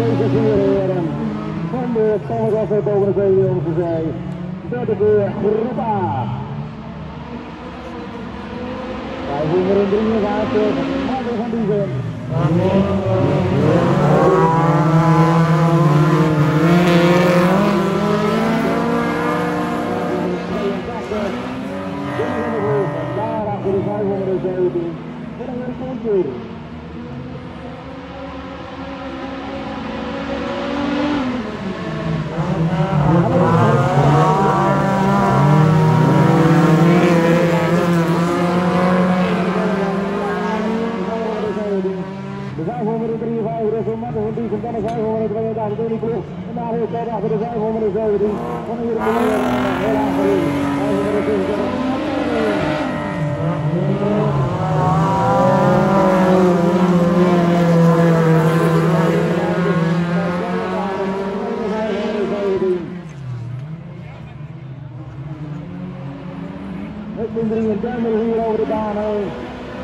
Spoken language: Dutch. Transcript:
Deze vier heren van de Stammergaffer boven de Zeelandse Zee. Derde keer groep A. 553, Martin van Dieven. Daar achter de 517. En dan weer kontje. De 553 van Marten van Diesen, dan de 582 door die ploeg. En daar heeft hij achter de 517 van hier de meneer heel achterin. 520. Het zijn drie en duimen hier over de baan heen.